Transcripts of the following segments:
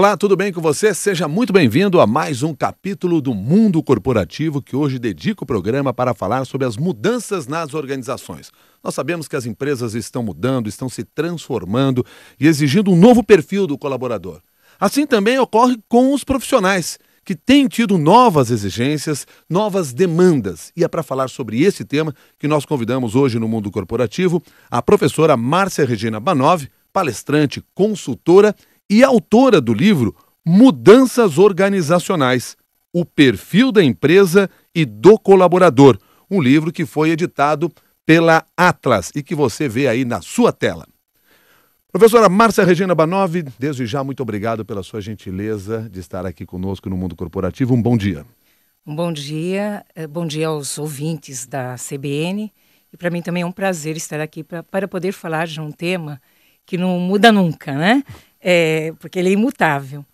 Olá, tudo bem com você? Seja muito bem-vindo a mais um capítulo do Mundo Corporativo que hoje dedica o programa para falar sobre as mudanças nas organizações. Nós sabemos que as empresas estão mudando, estão se transformando e exigindo um novo perfil do colaborador. Assim também ocorre com os profissionais, que têm tido novas exigências, novas demandas. E é para falar sobre esse tema que nós convidamos hoje no Mundo Corporativo a professora Márcia Regina Banov, palestrante, consultora e autora do livro Mudanças Organizacionais: O Perfil da Empresa e do Colaborador, um livro que foi editado pela Atlas e que você vê aí na sua tela. Professora Márcia Regina Banov, desde já muito obrigado pela sua gentileza de estar aqui conosco no Mundo Corporativo. Um bom dia. Um bom dia, eh, bom dia aos ouvintes da CBN. E para mim também é um prazer estar aqui pra, para poder falar de um tema que não muda nunca, né? É, porque ele é imutável.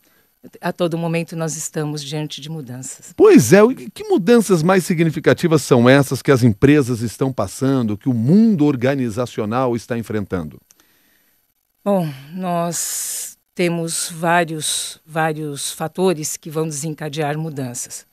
A todo momento nós estamos diante de mudanças. Pois é, que mudanças mais significativas são essas que as empresas estão passando, que o mundo organizacional está enfrentando? Bom, nós temos vários, vários fatores que vão desencadear mudanças,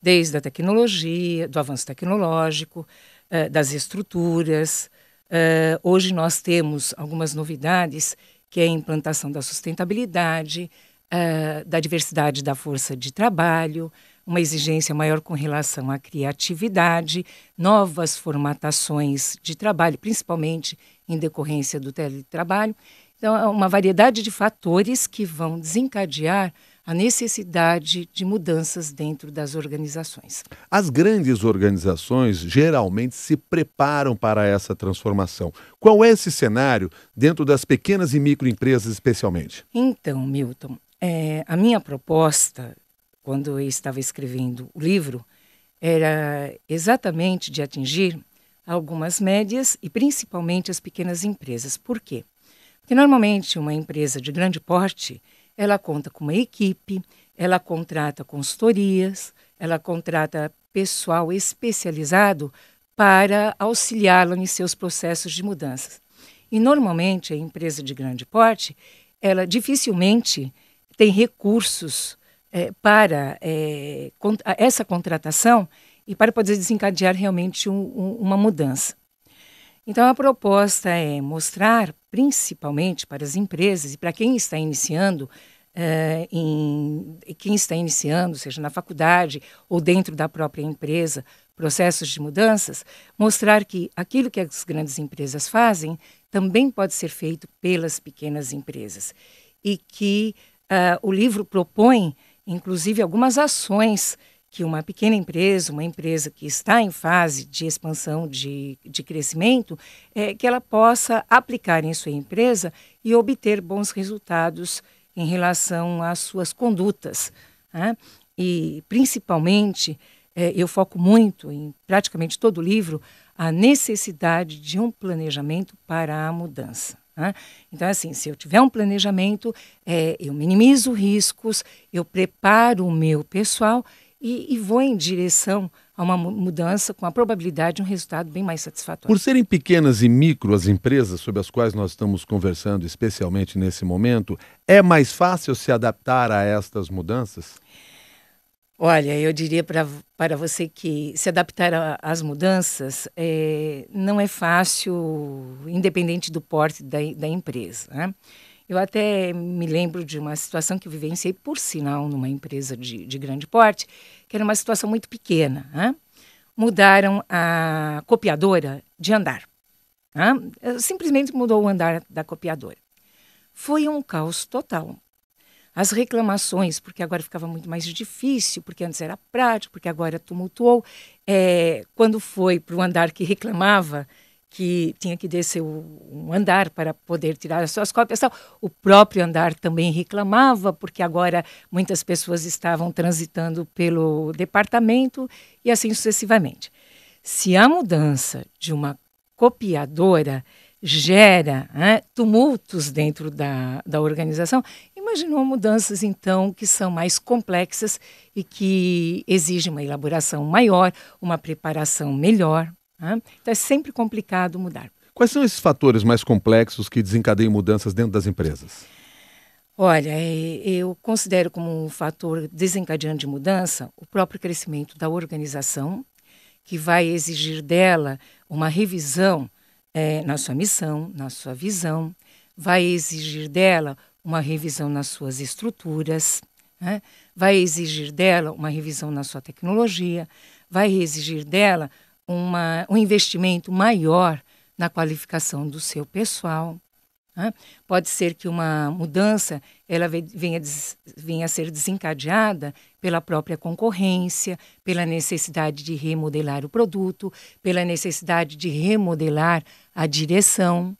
desde a tecnologia, do avanço tecnológico, eh, das estruturas. Eh, hoje nós temos algumas novidades que é a implantação da sustentabilidade, uh, da diversidade da força de trabalho, uma exigência maior com relação à criatividade, novas formatações de trabalho, principalmente em decorrência do teletrabalho. Então, é uma variedade de fatores que vão desencadear a necessidade de mudanças dentro das organizações. As grandes organizações geralmente se preparam para essa transformação. Qual é esse cenário dentro das pequenas e microempresas, especialmente? Então, Milton, é, a minha proposta, quando eu estava escrevendo o livro, era exatamente de atingir algumas médias e principalmente as pequenas empresas. Por quê? Porque normalmente uma empresa de grande porte ela conta com uma equipe, ela contrata consultorias, ela contrata pessoal especializado para auxiliá-la em seus processos de mudanças. E normalmente a empresa de grande porte, ela dificilmente tem recursos é, para é, essa contratação e para poder desencadear realmente um, um, uma mudança. Então a proposta é mostrar, principalmente para as empresas e para quem está iniciando, uh, em, quem está iniciando, seja na faculdade ou dentro da própria empresa, processos de mudanças, mostrar que aquilo que as grandes empresas fazem também pode ser feito pelas pequenas empresas. E que uh, o livro propõe, inclusive, algumas ações que uma pequena empresa, uma empresa que está em fase de expansão, de, de crescimento, é, que ela possa aplicar em sua empresa e obter bons resultados em relação às suas condutas. Né? E, principalmente, é, eu foco muito, em praticamente todo o livro, a necessidade de um planejamento para a mudança. Né? Então, assim, se eu tiver um planejamento, é, eu minimizo riscos, eu preparo o meu pessoal e, e vou em direção a uma mudança com a probabilidade de um resultado bem mais satisfatório. Por serem pequenas e micro as empresas sobre as quais nós estamos conversando, especialmente nesse momento, é mais fácil se adaptar a estas mudanças? Olha, eu diria para você que se adaptar às mudanças é, não é fácil, independente do porte da, da empresa. Né? Eu até me lembro de uma situação que vivenciei, por sinal, numa empresa de, de grande porte, que era uma situação muito pequena. Né? Mudaram a copiadora de andar. Né? Simplesmente mudou o andar da copiadora. Foi um caos total. As reclamações, porque agora ficava muito mais difícil, porque antes era prático, porque agora tumultuou. É, quando foi para o andar que reclamava, que tinha que descer um andar para poder tirar as suas cópias. O próprio andar também reclamava, porque agora muitas pessoas estavam transitando pelo departamento e assim sucessivamente. Se a mudança de uma copiadora gera né, tumultos dentro da, da organização, imaginou mudanças, então, que são mais complexas e que exigem uma elaboração maior, uma preparação melhor. Né? Então é sempre complicado mudar. Quais são esses fatores mais complexos que desencadeiam mudanças dentro das empresas? Olha, é, eu considero como um fator desencadeante de mudança o próprio crescimento da organização, que vai exigir dela uma revisão é, na sua missão, na sua visão, vai exigir dela uma revisão nas suas estruturas, né? vai exigir dela uma revisão na sua tecnologia, vai exigir dela uma, um investimento maior na qualificação do seu pessoal. Né? Pode ser que uma mudança ela venha, venha a ser desencadeada pela própria concorrência, pela necessidade de remodelar o produto, pela necessidade de remodelar a direção.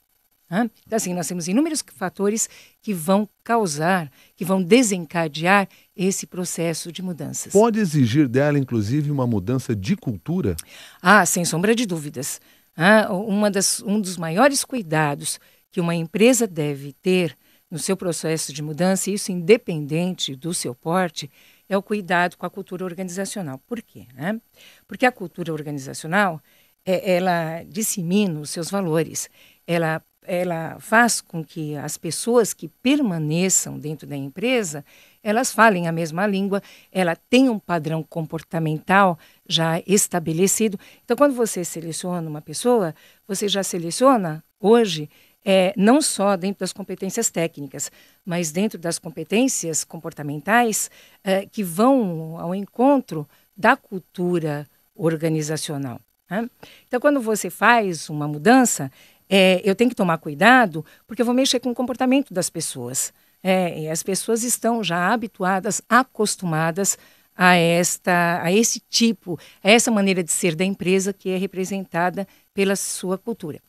Né? Então, assim, nós temos inúmeros fatores que vão causar, que vão desencadear esse processo de mudanças. Pode exigir dela, inclusive, uma mudança de cultura? Ah, sem sombra de dúvidas. Ah, uma das, um dos maiores cuidados que uma empresa deve ter no seu processo de mudança, isso independente do seu porte, é o cuidado com a cultura organizacional. Por quê? Né? Porque a cultura organizacional, é, ela dissemina os seus valores, ela, ela faz com que as pessoas que permaneçam dentro da empresa, elas falem a mesma língua, ela tem um padrão comportamental já estabelecido. Então, quando você seleciona uma pessoa, você já seleciona hoje é, não só dentro das competências técnicas, mas dentro das competências comportamentais é, que vão ao encontro da cultura organizacional. Né? Então, quando você faz uma mudança, é, eu tenho que tomar cuidado, porque eu vou mexer com o comportamento das pessoas. É, e as pessoas estão já habituadas, acostumadas a esta, a esse tipo, a essa maneira de ser da empresa que é representada pela sua cultura.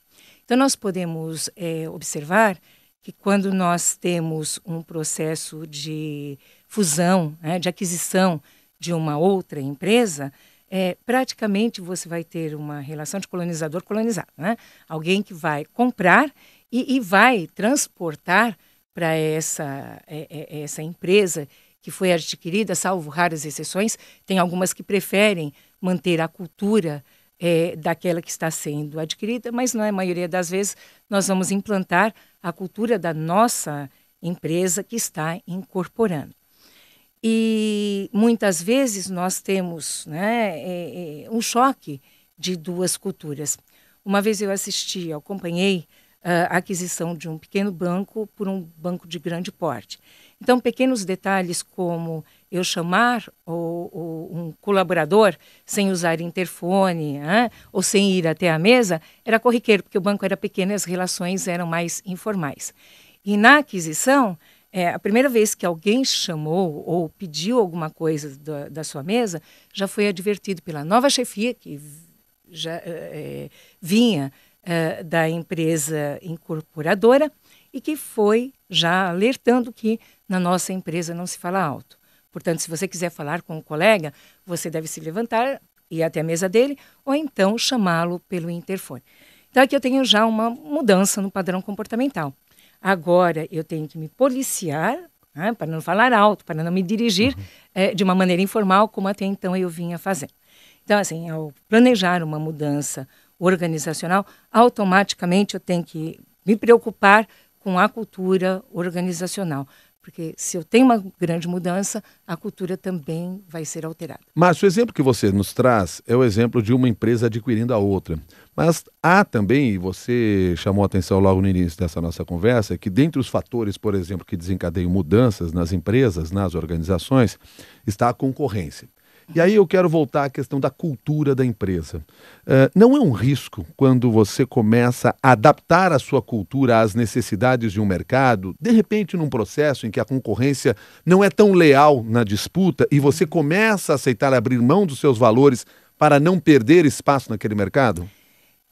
Então, nós podemos é, observar que quando nós temos um processo de fusão, né, de aquisição de uma outra empresa, é, praticamente você vai ter uma relação de colonizador-colonizado. Né? Alguém que vai comprar e, e vai transportar para essa, é, é, essa empresa que foi adquirida, salvo raras exceções, tem algumas que preferem manter a cultura é, daquela que está sendo adquirida, mas na maioria das vezes nós vamos implantar a cultura da nossa empresa que está incorporando. E muitas vezes nós temos né, é, é, um choque de duas culturas. Uma vez eu assisti, acompanhei uh, a aquisição de um pequeno banco por um banco de grande porte. Então, pequenos detalhes como eu chamar um colaborador sem usar interfone hein, ou sem ir até a mesa era corriqueiro, porque o banco era pequeno e as relações eram mais informais. E na aquisição, é, a primeira vez que alguém chamou ou pediu alguma coisa da, da sua mesa, já foi advertido pela nova chefia, que já é, vinha é, da empresa incorporadora, e que foi já alertando que na nossa empresa não se fala alto. Portanto, se você quiser falar com o colega, você deve se levantar, ir até a mesa dele, ou então chamá-lo pelo interfone. Então, aqui eu tenho já uma mudança no padrão comportamental. Agora, eu tenho que me policiar, né, para não falar alto, para não me dirigir uhum. é, de uma maneira informal, como até então eu vinha fazendo. Então, assim, ao planejar uma mudança organizacional, automaticamente eu tenho que me preocupar com a cultura organizacional. Porque se eu tenho uma grande mudança, a cultura também vai ser alterada. Mas o exemplo que você nos traz é o exemplo de uma empresa adquirindo a outra. Mas há também, e você chamou a atenção logo no início dessa nossa conversa, que dentre os fatores, por exemplo, que desencadeiam mudanças nas empresas, nas organizações, está a concorrência. E aí eu quero voltar à questão da cultura da empresa. Uh, não é um risco quando você começa a adaptar a sua cultura às necessidades de um mercado, de repente num processo em que a concorrência não é tão leal na disputa e você começa a aceitar abrir mão dos seus valores para não perder espaço naquele mercado?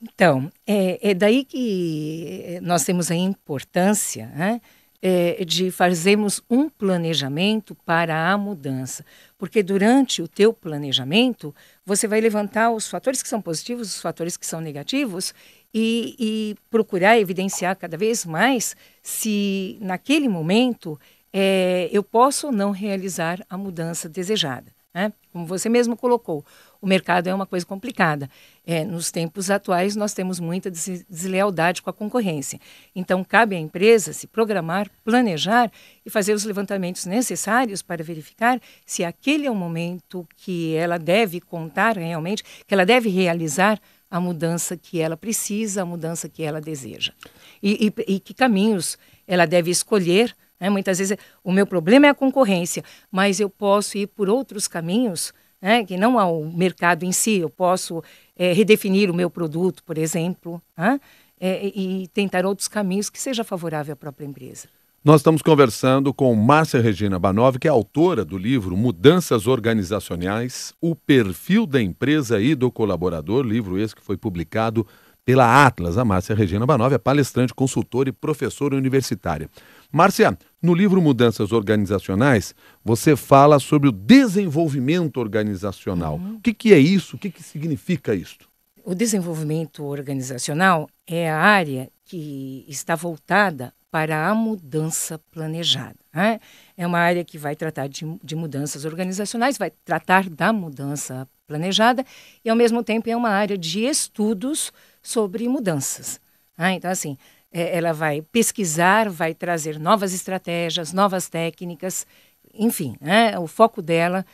Então, é, é daí que nós temos a importância né, é, de fazermos um planejamento para a mudança. Porque durante o teu planejamento, você vai levantar os fatores que são positivos, os fatores que são negativos e, e procurar evidenciar cada vez mais se naquele momento é, eu posso ou não realizar a mudança desejada. Né? Como você mesmo colocou, o mercado é uma coisa complicada. É, nos tempos atuais, nós temos muita deslealdade com a concorrência. Então, cabe à empresa se programar, planejar e fazer os levantamentos necessários para verificar se aquele é o momento que ela deve contar realmente, que ela deve realizar a mudança que ela precisa, a mudança que ela deseja. E, e, e que caminhos ela deve escolher. Né? Muitas vezes o meu problema é a concorrência, mas eu posso ir por outros caminhos, né? que não ao mercado em si. Eu posso é, redefinir o meu produto, por exemplo, né? é, e tentar outros caminhos que seja favorável à própria empresa. Nós estamos conversando com Márcia Regina Banov, que é autora do livro Mudanças Organizacionais, o perfil da empresa e do colaborador, livro esse que foi publicado pela Atlas. A Márcia Regina Banov é palestrante, consultora e professora universitária. Márcia, no livro Mudanças Organizacionais, você fala sobre o desenvolvimento organizacional. Uhum. O que, que, é isso? O que, que significa isso? O desenvolvimento organizacional é a área que está voltada para a mudança planejada. Né? É uma área que vai tratar de, de, mudanças organizacionais, vai tratar da mudança planejada e, ao mesmo tempo, é uma área de estudos sobre mudanças. Né? Então, assim, é, ela vai pesquisar, vai trazer novas estratégias, novas técnicas, enfim, né? o foco dela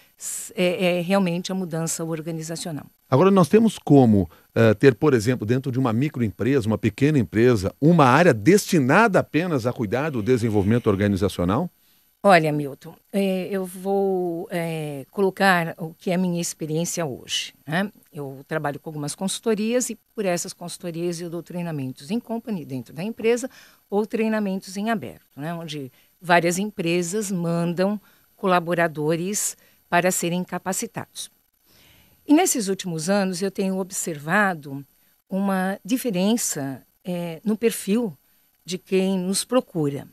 é, é realmente a mudança organizacional. Agora, nós temos como uh, ter, por exemplo, dentro de uma microempresa, uma pequena empresa, uma área destinada apenas a cuidar do desenvolvimento organizacional? Olha, Milton, é, eu vou é, colocar o que é a minha experiência hoje. Né? Eu trabalho com algumas consultorias e por essas consultorias eu dou treinamentos em company dentro da empresa ou treinamentos em aberto, né? onde várias empresas mandam colaboradores para serem capacitados. E nesses últimos anos eu tenho observado uma diferença é, no perfil de quem nos procura.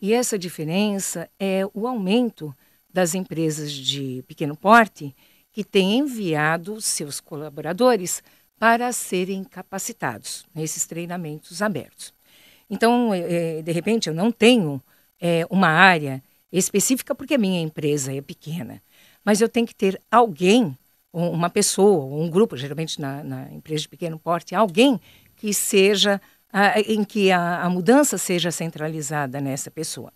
E essa diferença é o aumento das empresas de pequeno porte que têm enviado seus colaboradores para serem capacitados nesses treinamentos abertos. Então, é, de repente, eu não tenho é, uma área específica porque a minha empresa é pequena, mas eu tenho que ter alguém uma pessoa, um grupo, geralmente na, na empresa de pequeno porte, alguém que seja, em que a, a mudança seja centralizada nessa pessoa.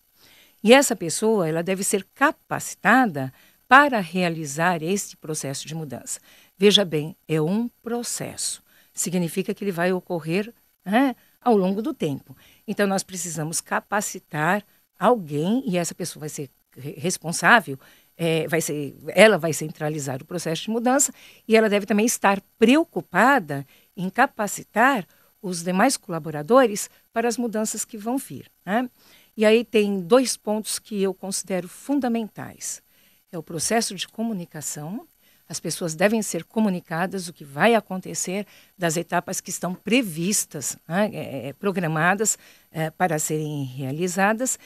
E essa pessoa, ela deve ser capacitada para realizar este processo de mudança. Veja bem, é um processo. Significa que ele vai ocorrer né, ao longo do tempo. Então, nós precisamos capacitar alguém, e essa pessoa vai ser responsável é, vai ser, ela vai centralizar o processo de mudança e ela deve também estar preocupada em capacitar os demais colaboradores para as mudanças que vão vir. Né? E aí tem dois pontos que eu considero fundamentais. É o processo de comunicação. As pessoas devem ser comunicadas o que vai acontecer das etapas que estão previstas, né? é, é programadas é, para serem realizadas.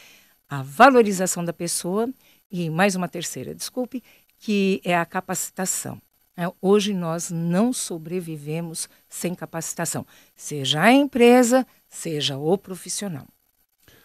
A valorização da pessoa e mais uma terceira, desculpe, que é a capacitação. É, hoje nós não sobrevivemos sem capacitação, seja a empresa, seja o profissional.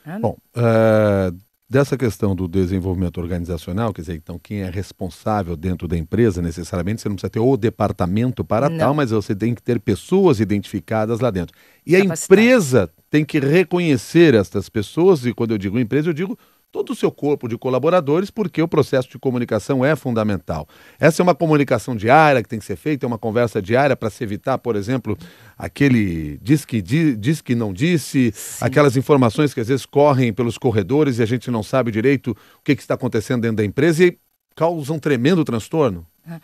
É? Bom, uh, dessa questão do desenvolvimento organizacional, quer dizer, então quem é responsável dentro da empresa, necessariamente você não precisa ter o departamento para não. tal, mas você tem que ter pessoas identificadas lá dentro. E a empresa tem que reconhecer essas pessoas, e quando eu digo empresa, eu digo todo o seu corpo de colaboradores, porque o processo de comunicação é fundamental. Essa é uma comunicação diária que tem que ser feita, é uma conversa diária para se evitar, por exemplo, aquele diz que, diz que não disse, Sim. aquelas informações que às vezes correm pelos corredores e a gente não sabe direito o que, que está acontecendo dentro da empresa e causam um tremendo transtorno. Ah,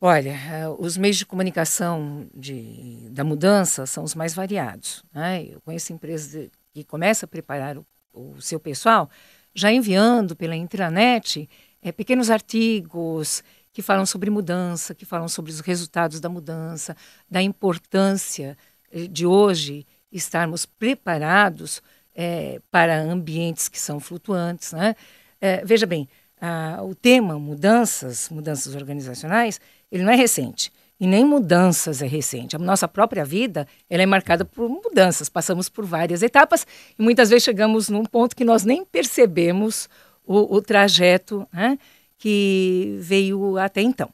olha, eh, os meios de comunicação de, da mudança são os mais variados. Né? Eu conheço empresas que começam a preparar o, o seu pessoal já enviando pela intranet é, pequenos artigos que falam sobre mudança, que falam sobre os resultados da mudança, da importância eh, de hoje estarmos preparados é, para ambientes que são flutuantes. Né? É, veja bem, a, o tema mudanças, mudanças organizacionais, ele não é recente e nem mudanças é recente. A nossa própria vida ela é marcada por mudanças. Passamos por várias etapas e muitas vezes chegamos num ponto que nós nem percebemos o, o trajeto né, que veio até então.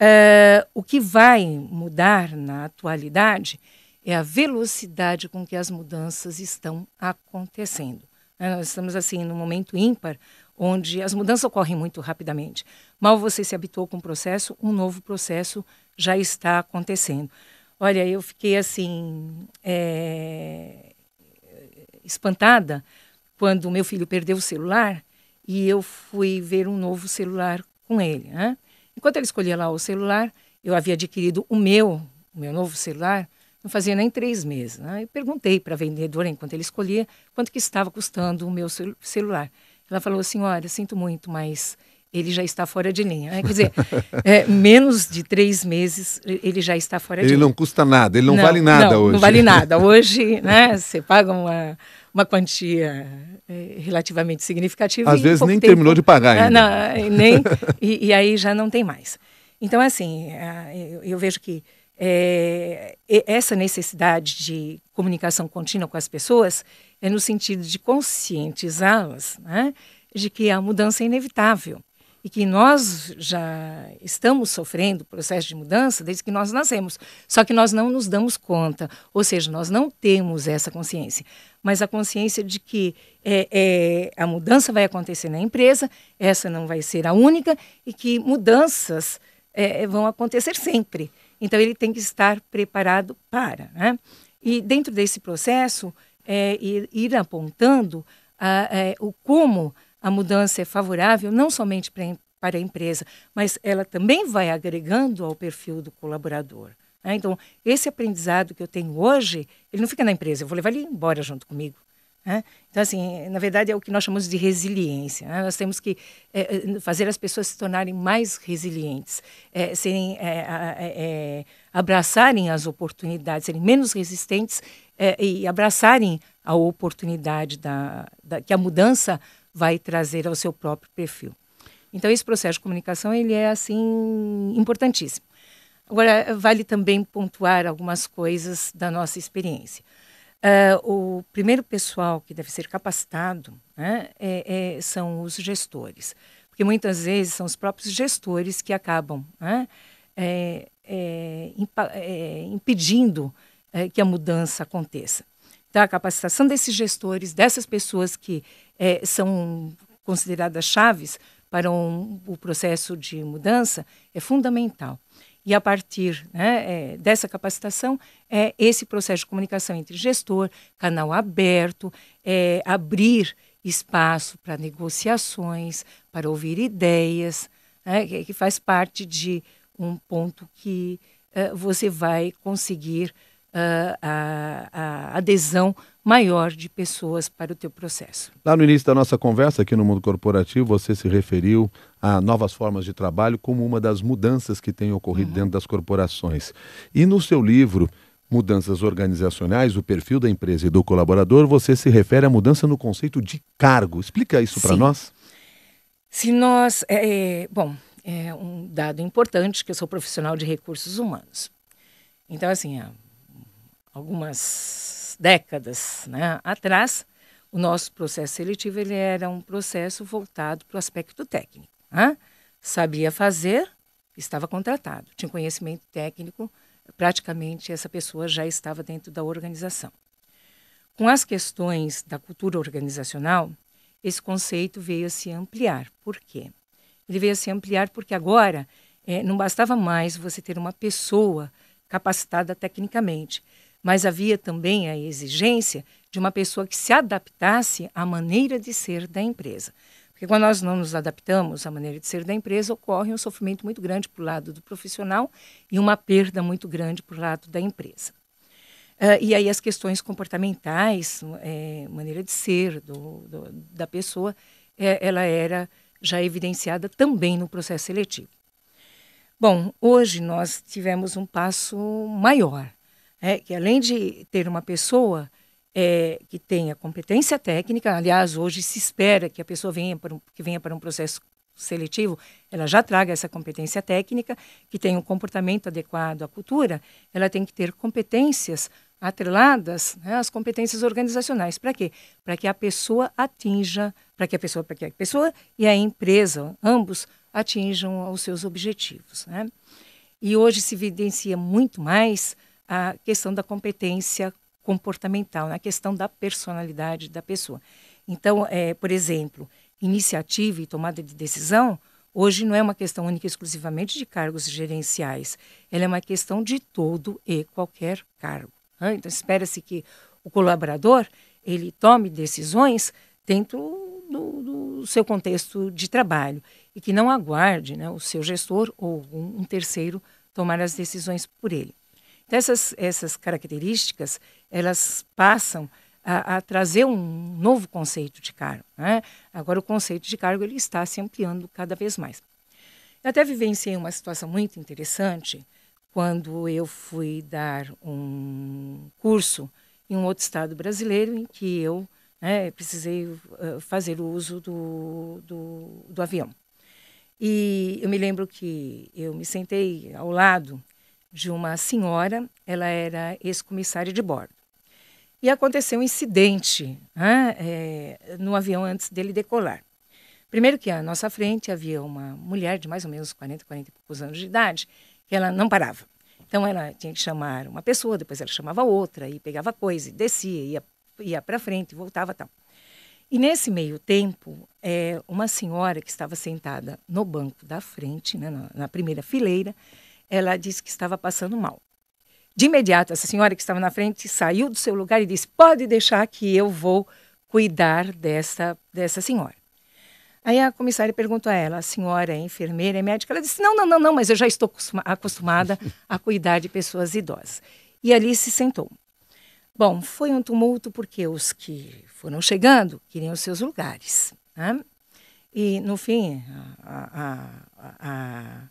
Uh, o que vai mudar na atualidade é a velocidade com que as mudanças estão acontecendo. Uh, nós estamos assim num momento ímpar, onde as mudanças ocorrem muito rapidamente. Mal você se habituou com o processo, um novo processo já está acontecendo. Olha, eu fiquei assim é, espantada quando meu filho perdeu o celular e eu fui ver um novo celular com ele. Né? Enquanto ele escolhia lá o celular, eu havia adquirido o meu, o meu novo celular, não fazia nem três meses. Né? Eu perguntei para a vendedora, enquanto ele escolhia, quanto que estava custando o meu cel celular. Ela falou assim, olha, sinto muito, mas ele já está fora de linha. Né? Quer dizer, é, menos de três meses ele já está fora ele de linha. Ele não custa nada, ele não, não vale nada não, hoje. Não vale nada. Hoje, né, você paga uma, uma quantia é, relativamente significativa. Às vezes nem tempo, terminou de pagar ah, ainda. Não, nem, e, e, aí já não tem mais. Então, assim, eu, eu vejo que é, essa necessidade de comunicação contínua com as pessoas é no sentido de conscientizá-las né, de que a mudança é inevitável e que nós já estamos sofrendo processo de mudança desde que nós nascemos. Só que nós não nos damos conta, ou seja, nós não temos essa consciência, mas a consciência de que é, é, a mudança vai acontecer na empresa, essa não vai ser a única e que mudanças é, vão acontecer sempre. Então ele tem que estar preparado para. Né? E dentro desse processo, é, ir, ir apontando a, é, o como a mudança é favorável não somente para, a empresa, mas ela também vai agregando ao perfil do colaborador. Né? Então, esse aprendizado que eu tenho hoje, ele não fica na empresa, eu vou levar ele embora junto comigo. Né? Então, assim, na verdade, é o que nós chamamos de resiliência. Né? Nós temos que é, fazer as pessoas se tornarem mais resilientes, é, serem, é, abraçarem as oportunidades, serem menos resistentes e abraçarem a oportunidade da, da, que a mudança vai trazer ao seu próprio perfil. Então, esse processo de comunicação ele é assim importantíssimo. Agora, vale também pontuar algumas coisas da nossa experiência. Uh, o primeiro pessoal que deve ser capacitado né, é, é, são os gestores, porque muitas vezes são os próprios gestores que acabam né, é, é, é impedindo é, que a mudança aconteça. Então, a capacitação desses gestores, dessas pessoas que são consideradas chaves para um, o processo de mudança, é fundamental. E a partir né, é, dessa capacitação, é esse processo de comunicação entre gestor, canal aberto, é, abrir espaço para negociações, para ouvir ideias, né, que, que, faz parte de um ponto que uh, você vai conseguir uh, a, a adesão maior de pessoas para o teu processo. Lá no início da nossa conversa aqui no mundo corporativo, você se referiu a novas formas de trabalho como uma das mudanças que tem ocorrido uhum. dentro das corporações. E no seu livro Mudanças Organizacionais, o perfil da empresa e do colaborador, você se refere à mudança no conceito de cargo. Explica isso para nós. Se nós, é, é, bom, é um dado importante que eu sou profissional de recursos humanos. Então, assim, algumas décadas né, atrás, o nosso processo seletivo ele era um processo voltado para o aspecto técnico. Né? Sabia fazer, estava contratado. Tinha conhecimento técnico, praticamente essa pessoa já estava dentro da organização. Com as questões da cultura organizacional, esse conceito veio a se ampliar. Por quê? Ele veio a se ampliar porque agora é, não bastava mais você ter uma pessoa capacitada tecnicamente mas havia também a exigência de uma pessoa que se adaptasse à maneira de ser da empresa. Porque quando nós não nos adaptamos à maneira de ser da empresa, ocorre um sofrimento muito grande o lado do profissional e uma perda muito grande o lado da empresa. Uh, e aí as questões comportamentais, é, maneira de ser do, do, da pessoa, é, ela era já evidenciada também no processo seletivo. Bom, hoje nós tivemos um passo maior é, que além de ter uma pessoa é, que tenha competência técnica, aliás, hoje se espera que a pessoa venha para um, que venha para um processo seletivo, ela já traga essa competência técnica, que tenha um comportamento adequado à cultura, ela tem que ter competências atreladas né, às competências organizacionais. Para quê? Para que a pessoa atinja, para que a pessoa, para que a pessoa e a empresa, ambos, atinjam os seus objetivos. Né? E hoje se evidencia muito mais a questão da competência comportamental, na questão da personalidade da pessoa. Então, é, por exemplo, iniciativa e tomada de decisão hoje não é uma questão única exclusivamente de cargos gerenciais, ela é uma questão de todo e qualquer cargo. Né? Então, espera-se que o colaborador ele tome decisões dentro do, do, seu contexto de trabalho e que não aguarde né, o seu gestor ou um, um terceiro tomar as decisões por ele. Essas, essas características elas passam a, a, trazer um novo conceito de cargo. Né? Agora, o conceito de cargo ele está se ampliando cada vez mais. Eu até vivenciei uma situação muito interessante quando eu fui dar um curso em um outro estado brasileiro em que eu né, precisei uh, fazer o uso do, do, do avião. E eu me lembro que eu me sentei ao lado de uma senhora, ela era ex-comissária de bordo. E aconteceu um incidente né, é, no avião antes dele decolar. Primeiro que à nossa frente havia uma mulher de mais ou menos 40, 40 e poucos anos de idade, que ela não parava. Então ela tinha que chamar uma pessoa, depois ela chamava outra, e pegava coisa, e descia, ia, ia para frente, voltava tal. E nesse meio tempo, é, uma senhora que estava sentada no banco da frente, né, na, na primeira fileira, ela disse que estava passando mal. De imediato, essa senhora que estava na frente saiu do seu lugar e disse: Pode deixar que eu vou cuidar dessa, dessa senhora. Aí a comissária perguntou a ela: A senhora é enfermeira, é médica? Ela disse: Não, não, não, não, mas eu já estou acostumada a cuidar de pessoas idosas. E ali se sentou. Bom, foi um tumulto porque os que foram chegando queriam os seus lugares. Né? E, no fim, a, a, a, a,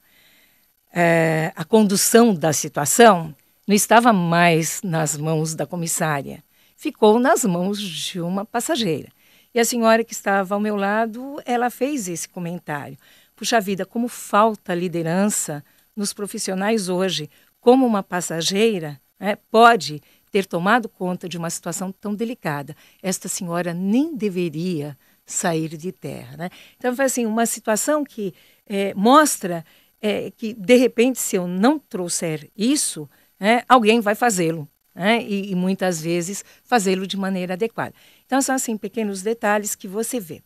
a condução da situação não estava mais nas mãos da comissária, ficou nas mãos de uma passageira. E a senhora que estava ao meu lado, ela fez esse comentário. Puxa vida, como falta liderança nos profissionais hoje, como uma passageira né, pode ter tomado conta de uma situação tão delicada. Esta senhora nem deveria sair de terra. Né? Então, foi assim, uma situação que é, mostra é, que, de repente, se eu não trouxer isso, né, alguém vai fazê-lo. Né, e, e, muitas vezes fazê-lo de maneira adequada. Então, são assim pequenos detalhes que você vê.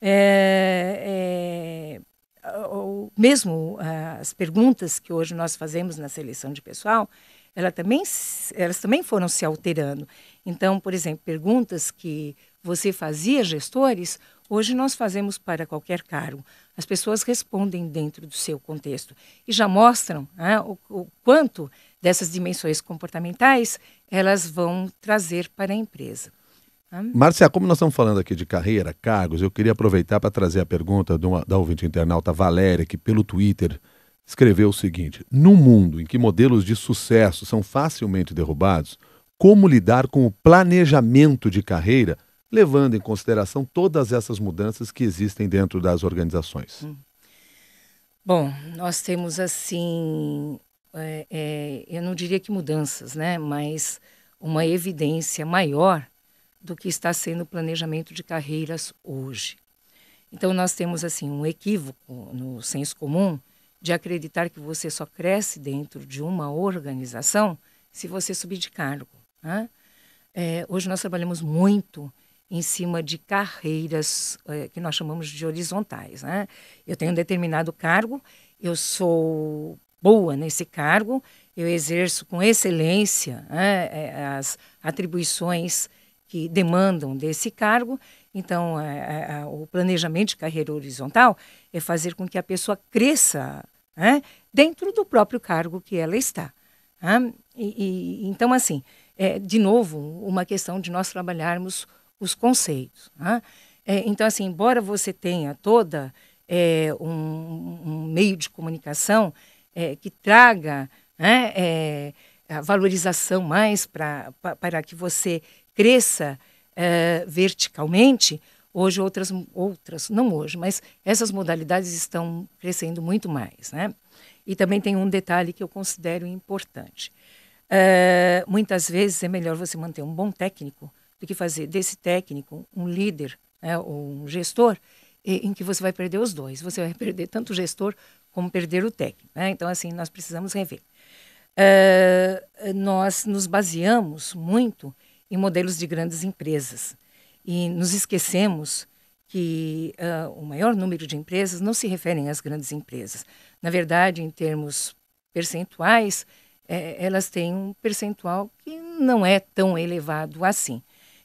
É, é, mesmo as perguntas que hoje nós fazemos na seleção de pessoal, ela também, elas também foram se alterando. Então, por exemplo, perguntas que você fazia gestores, hoje nós fazemos para qualquer cargo. As pessoas respondem dentro do seu contexto e já mostram né, o, o quanto dessas dimensões comportamentais elas vão trazer para a empresa. Márcia, como nós estamos falando aqui de carreira, cargos, eu queria aproveitar para trazer a pergunta uma, da ouvinte internauta Valéria, que pelo Twitter escreveu o seguinte: Num mundo em que modelos de sucesso são facilmente derrubados, como lidar com o planejamento de carreira, levando em consideração todas essas mudanças que existem dentro das organizações? Hum. Bom, nós temos assim é, é, eu não diria que mudanças, né, mas uma evidência maior do que está sendo o planejamento de carreiras hoje. Então nós temos assim um equívoco no senso comum de acreditar que você só cresce dentro de uma organização se você subir de cargo. Né? É, hoje nós trabalhamos muito em cima de carreiras é, que nós chamamos de horizontais. Né? Eu tenho um determinado cargo, eu sou boa nesse cargo, eu exerço com excelência né, é, as atribuições que demandam desse cargo. Então, é, o planejamento de carreira horizontal é fazer com que a pessoa cresça né, dentro do próprio cargo que ela está. Né? E, e, então, assim, é, de novo, uma questão de nós trabalharmos os conceitos. Né? É, então, assim, embora você tenha toda é, um, um meio de comunicação é, que traga né, é, a valorização mais pra, pra, para que você cresça é, verticalmente, hoje outras, outras, não hoje, mas essas modalidades estão crescendo muito mais. Né? E também tem um detalhe que eu considero importante. É, muitas vezes é melhor você manter um bom técnico do que fazer desse técnico um líder né, ou um gestor em que você vai perder os dois. Você vai perder tanto o gestor como perder o técnico. Né? Então, assim, nós precisamos rever. Uh, nós nos baseamos muito em modelos de grandes empresas e nos esquecemos que uh, o maior número de empresas não se referem às grandes empresas. Na verdade, em termos percentuais, é, elas têm um percentual que não é tão elevado assim.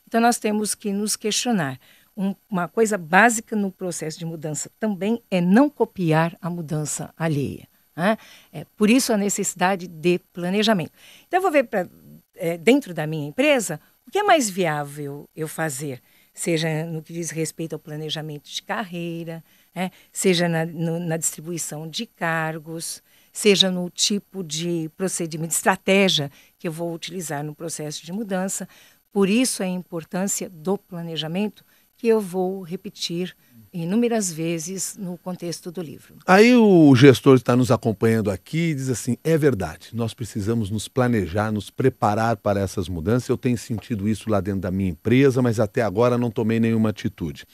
Então, nós temos que nos questionar. Um, uma coisa básica no processo de mudança também é não copiar a mudança alheia. Né? É, por isso, a necessidade de planejamento. Então, eu vou ver pra, é, dentro da minha empresa o que é mais viável eu fazer, seja no que diz respeito ao planejamento de carreira, é, seja na, no, na distribuição de cargos, seja no tipo de procedimento, de estratégia que eu vou utilizar no processo de mudança. Por isso a importância do planejamento que eu vou repetir inúmeras vezes no contexto do livro. Aí o gestor está nos acompanhando aqui e diz assim: é verdade, nós precisamos nos planejar, nos preparar para essas mudanças. Eu tenho sentido isso lá dentro da minha empresa, mas até agora não tomei nenhuma atitude.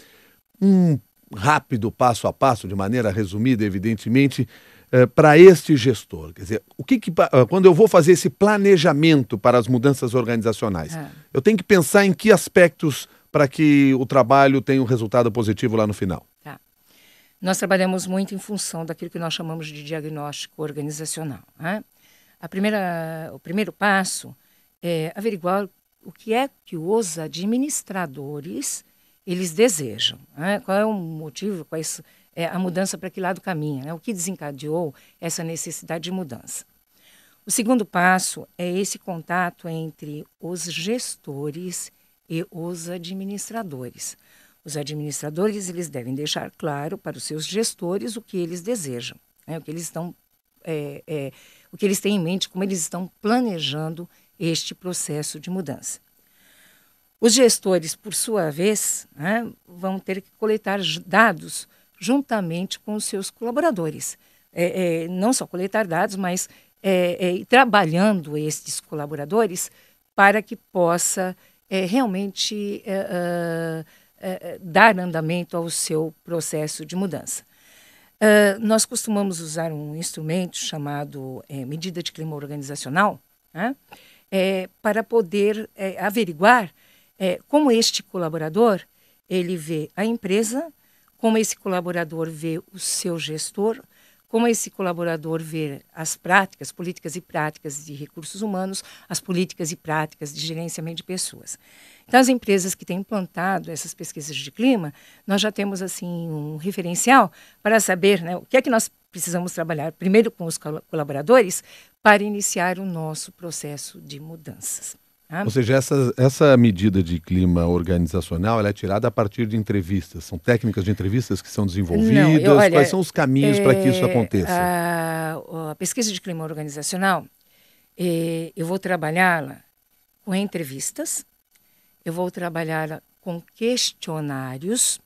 Um rápido passo a passo, de maneira resumida, evidentemente, é, para este gestor. Quer dizer, o que, que, ah, quando eu vou fazer esse planejamento para as mudanças organizacionais, é. eu tenho que pensar em que aspectos para que o trabalho tenha um resultado positivo lá no final? Tá. Nós trabalhamos muito em função daquilo que nós chamamos de diagnóstico organizacional. Né? A primeira, o primeiro passo é averiguar o que é que os administradores eles desejam. Né? Qual é o motivo, qual é a mudança para que lado caminha, né? o que desencadeou essa necessidade de mudança. O segundo passo é esse contato entre os gestores e os administradores. Os administradores eles devem deixar claro para os seus gestores o que eles desejam, né? o que eles estão, é, é, o que eles têm em mente, como eles estão planejando este processo de mudança. Os gestores, por sua vez, né, vão ter que coletar dados juntamente com os seus colaboradores. É, é, não só coletar dados, mas é, é trabalhando estes colaboradores para que possa é, realmente é, dar andamento ao seu processo de mudança. nós costumamos usar um instrumento chamado medida de clima organizacional né, para poder averiguar como este colaborador ele vê a empresa, como esse colaborador vê o seu gestor, como esse colaborador vê as práticas, políticas e práticas de recursos humanos, as políticas e práticas de gerenciamento de pessoas. Então, as empresas que têm implantado essas pesquisas de clima, nós já temos assim um referencial para saber né, o que é que nós precisamos trabalhar primeiro com os colaboradores para iniciar o nosso processo de mudanças. Ah. Ou seja, essa, essa medida de clima organizacional ela é tirada a partir de entrevistas. São técnicas de entrevistas que são desenvolvidas. Não, eu, olha, Quais são os caminhos é, para que isso é, aconteça? A, a, pesquisa de clima organizacional, é, eu vou trabalhá-la com entrevistas, eu vou trabalhá-la com questionários.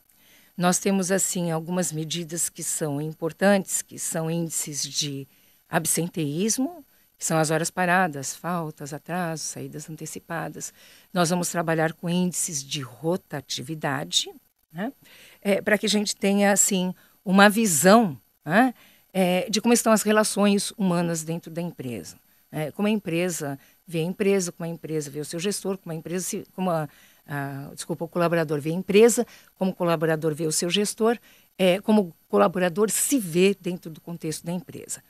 Nós temos, assim, algumas medidas que são importantes, que são índices de absenteísmo, são as horas paradas, faltas, atrasos, saídas antecipadas. Nós vamos trabalhar com índices de rotatividade, né? é, para que a gente tenha assim uma visão né? é, de como estão as relações humanas dentro da empresa. É, como a empresa vê a empresa, como a empresa vê o seu gestor, como a empresa como a, a, desculpa, o colaborador vê a empresa, como o colaborador vê o seu gestor, é, como o colaborador se vê dentro do contexto da empresa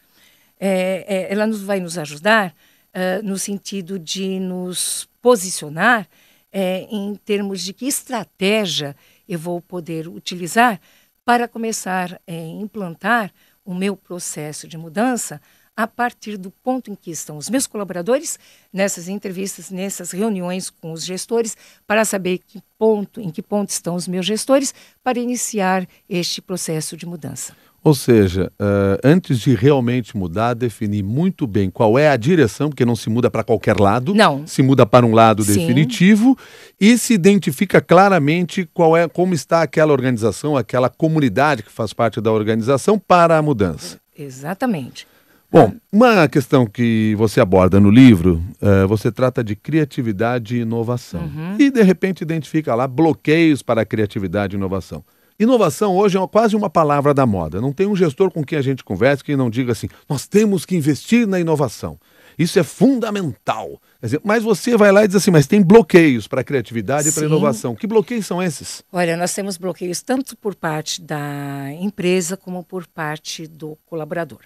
é, é, ela nos, vai nos ajudar uh, no sentido de nos posicionar é, em termos de que estratégia eu vou poder utilizar para começar a implantar o meu processo de mudança a partir do ponto em que estão os meus colaboradores nessas entrevistas, nessas reuniões com os gestores, para saber que ponto, em que ponto estão os meus gestores para iniciar este processo de mudança. Ou seja, uh, antes de realmente mudar, definir muito bem qual é a direção, porque não se muda para qualquer lado, não. se muda para um lado Sim. definitivo e se identifica claramente qual é, como está aquela organização, aquela comunidade que faz parte da organização para a mudança. Exatamente. Bom, uma questão que você aborda no livro, uh, você trata de criatividade e inovação. Uhum. E, de repente, identifica lá bloqueios para a criatividade e inovação. Inovação hoje é quase uma palavra da moda. Não tem um gestor com quem a gente conversa que não diga assim: nós temos que investir na inovação. Isso é fundamental. Dizer, mas você vai lá e diz assim: mas tem bloqueios para a criatividade e para a inovação. Que bloqueios são esses? Olha, nós temos bloqueios tanto por parte da empresa como por parte do colaborador.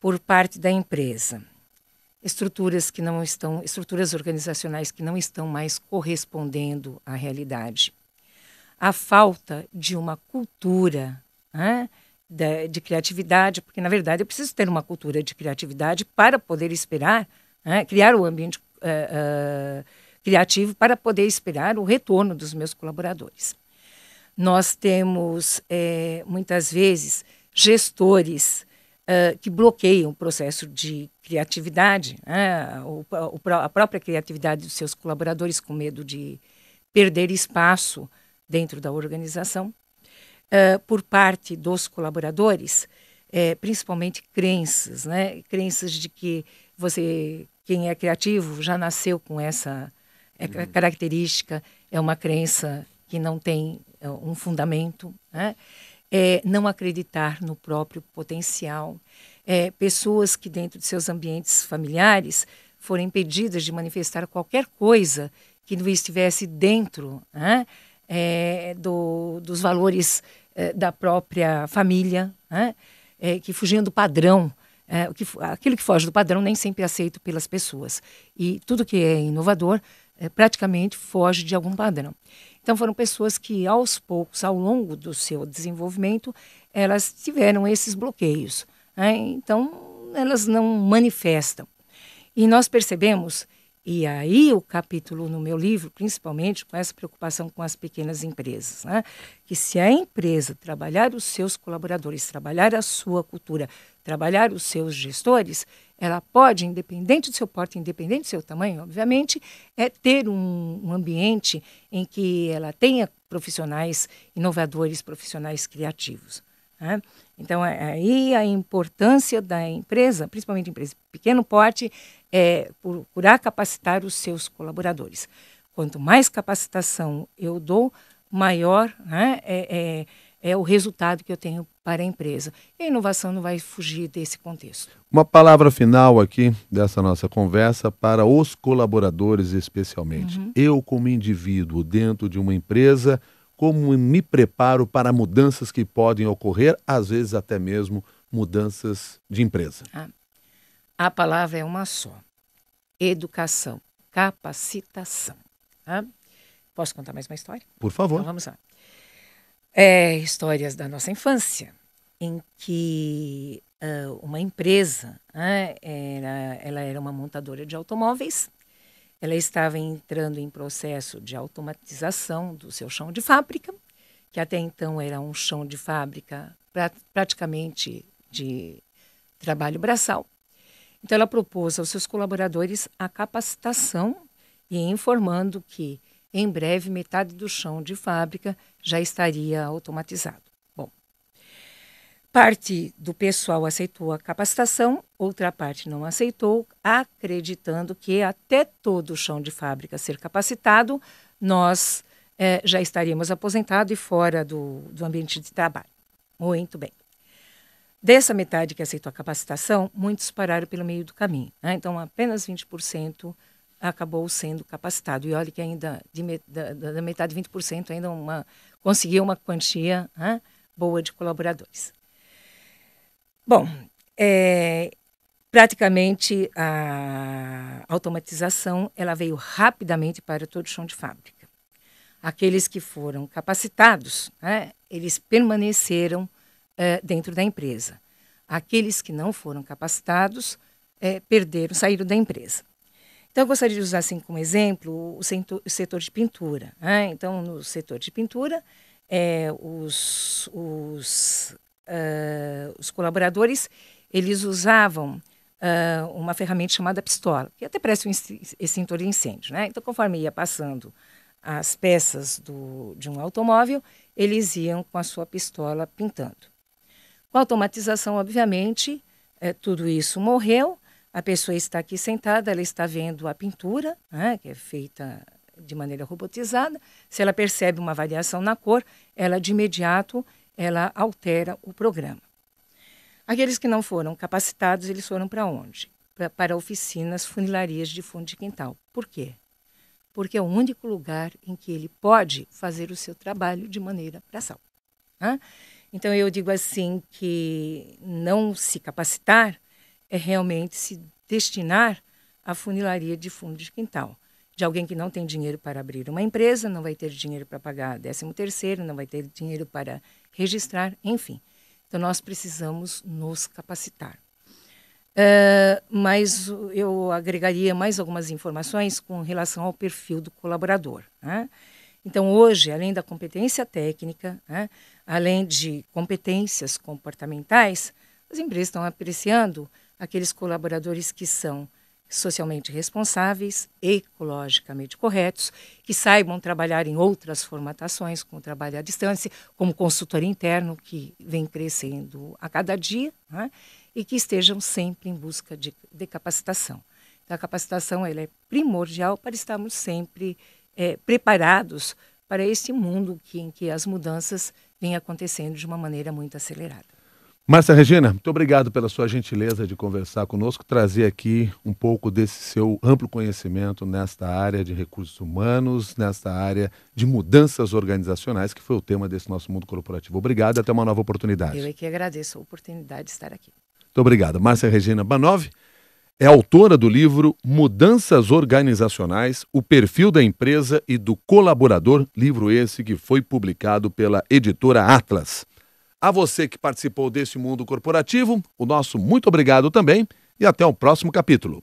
Por parte da empresa, estruturas que não estão, estruturas organizacionais que não estão mais correspondendo à realidade. A falta de uma cultura né, de, de, criatividade, porque na verdade eu preciso ter uma cultura de criatividade para poder esperar, né, criar o um ambiente uh, uh, criativo para poder esperar o retorno dos meus colaboradores. Nós temos é, muitas vezes gestores uh, que bloqueiam o processo de criatividade, né? o, o, a própria criatividade dos seus colaboradores, com medo de perder espaço dentro da organização. Uh, por parte dos colaboradores, é, principalmente crenças, né? crenças de que você, quem é criativo, já nasceu com essa é, uhum. característica, é uma crença que não tem é, um fundamento, né? é, não acreditar no próprio potencial, é, pessoas que dentro de seus ambientes familiares foram impedidas de manifestar qualquer coisa que não estivesse dentro né, é, do, dos valores é, da própria família, né, é, que fugiam do padrão. É, que, aquilo que foge do padrão nem sempre é aceito pelas pessoas. E tudo que é inovador é, praticamente foge de algum padrão. Então foram pessoas que aos poucos, ao longo do seu desenvolvimento, elas tiveram esses bloqueios. Né? Então, elas não manifestam. E nós percebemos, e aí o capítulo no meu livro, principalmente com essa preocupação com as pequenas empresas, né? que se a empresa trabalhar os seus colaboradores, trabalhar a sua cultura, trabalhar os seus gestores, ela pode, independente do seu porte, independente do seu tamanho, obviamente, é ter um, um ambiente em que ela tenha profissionais inovadores, profissionais criativos. Né? Então, é, aí a importância da empresa, principalmente empresa de pequeno porte, é procurar capacitar os seus colaboradores. Quanto mais capacitação eu dou, maior né, é, é, é o resultado que eu tenho para a empresa. E a inovação não vai fugir desse contexto. Uma palavra final aqui dessa nossa conversa para os colaboradores, especialmente. Uhum. Eu, como indivíduo dentro de uma empresa, como me preparo para mudanças que podem ocorrer, às vezes até mesmo mudanças de empresa? Ah, a palavra é uma só: educação, capacitação. Tá? Posso contar mais uma história? Por favor. Então vamos lá. É, histórias da nossa infância, em que uh, uma empresa, uh, era, ela era uma montadora de automóveis ela estava entrando em processo de automatização do seu chão de fábrica, que até então era um chão de fábrica pra, praticamente de trabalho braçal. Então, ela propôs aos seus colaboradores a capacitação e informando que, em breve, metade do chão de fábrica já estaria automatizado. Parte do pessoal aceitou a capacitação, outra parte não aceitou, acreditando que até todo o chão de fábrica ser capacitado, nós é, já estaríamos aposentados e fora do, do ambiente de trabalho. Muito bem. Dessa metade que aceitou a capacitação, muitos pararam pelo meio do caminho. Né? Então, apenas 20% acabou sendo capacitado. E olha que ainda de, da, da metade, 20% ainda uma, conseguiu uma quantia né, boa de colaboradores. Bom, é, praticamente a automatização ela veio rapidamente para todo o chão de fábrica. Aqueles que foram capacitados, né, eles permaneceram é, dentro da empresa. Aqueles que não foram capacitados é, perderam, saíram da empresa. Então, eu gostaria de usar assim como exemplo o setor, o setor de pintura. Né? Então, no setor de pintura, é, os, os uh, os colaboradores eles usavam uh, uma ferramenta chamada pistola, que até parece um extintor de incêndio. Né? Então, conforme ia passando as peças do, de um automóvel, eles iam com a sua pistola pintando. Com a automatização, obviamente, é, tudo isso morreu. A pessoa está aqui sentada, ela está vendo a pintura, né, que é feita de maneira robotizada. Se ela percebe uma variação na cor, ela de imediato ela altera o programa. Aqueles que não foram capacitados, eles foram para onde? Pra, para oficinas, funilarias de fundo de quintal. Por quê? Porque é o único lugar em que ele pode fazer o seu trabalho de maneira braçal. Né? Então eu digo assim que não se capacitar é realmente se destinar à funilaria de fundo de quintal. De alguém que não tem dinheiro para abrir uma empresa, não vai ter dinheiro para pagar 13 terceiro, não vai ter dinheiro para registrar, enfim. Então nós precisamos nos capacitar. Uh, mas eu agregaria mais algumas informações com relação ao perfil do colaborador. Né? Então, hoje, além da competência técnica, né, além de competências comportamentais, as empresas estão apreciando aqueles colaboradores que são socialmente responsáveis, ecologicamente corretos, que saibam trabalhar em outras formatações, como trabalho à distância, como consultor interno, que vem crescendo a cada dia, né? e que estejam sempre em busca de, de capacitação. Então, a capacitação ela é primordial para estarmos sempre é, preparados para esse mundo que, em que as mudanças vêm acontecendo de uma maneira muito acelerada. Márcia Regina, muito obrigado pela sua gentileza de conversar conosco, trazer aqui um pouco desse seu amplo conhecimento nesta área de recursos humanos, nesta área de mudanças organizacionais, que foi o tema desse nosso mundo corporativo. Obrigado e até uma nova oportunidade. Eu é que agradeço a oportunidade de estar aqui. Muito obrigado. Márcia Regina Banov é autora do livro Mudanças Organizacionais, o perfil da empresa e do colaborador, livro esse que foi publicado pela editora Atlas. A você que participou desse mundo corporativo, o nosso muito obrigado também e até o próximo capítulo.